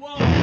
Whoa.